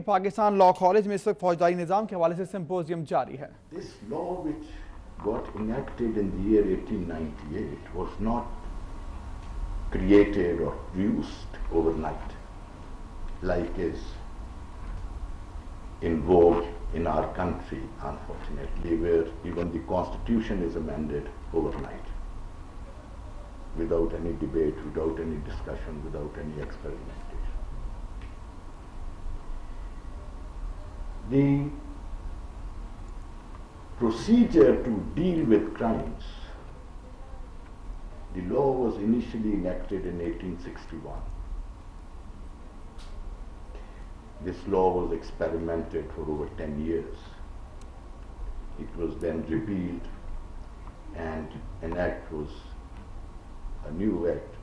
Pakistan law college में इस वक्त फौजदारी निज़ाम के हवाले से सिंपोजियम जारी है This law, which got enacted in the year 1898, was not created or produced overnight, like is in vogue in our country, unfortunately, where even the constitution is amended overnight, without any debate, without any discussion, without any experimentation. The procedure to deal with crimes. The law was initially enacted in 1861. This law was experimented for over 10 years. It was then repealed and an act was, a new act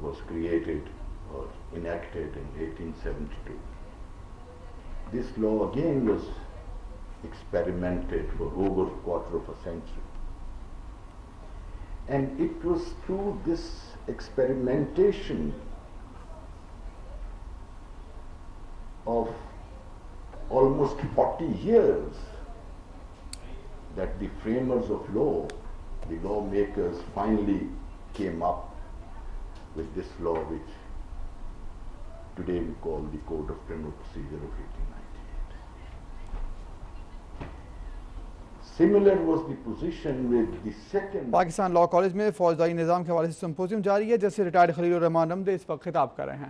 was created or enacted in 1872. This law again was experimented for over a quarter of a century. And it was through this experimentation of almost 40 years that the framers of law, the lawmakers finally came up with this law which today we call the Code of Criminal Procedure of 1898. Pakistan law college میں فوجداری نظام کے حوالے سے symposium جاری ہے جس سے ریٹائرڈ خلیل الرحمان رمدے اس وقت خطاب کر رہے ہیں۔